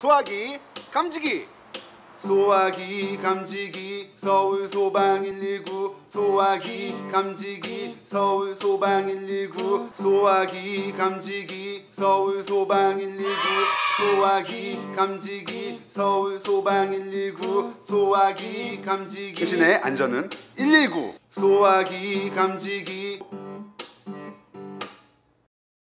소화기 감지기. 소화기 감지기 서울 소방 119 소화기 감지기 서울 소방 119 소화기 감지기 서울 소방 119 소화기 감지기 서울 소방 119 소화기 감지기. 대신에 안전은 119 소화기 감지기.